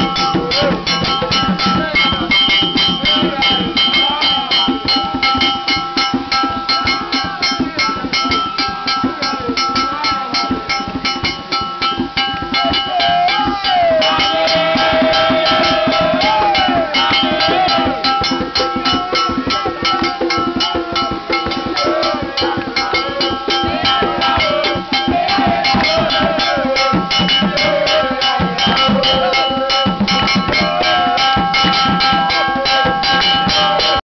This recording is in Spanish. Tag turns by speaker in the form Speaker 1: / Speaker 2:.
Speaker 1: ¡Gracias! you.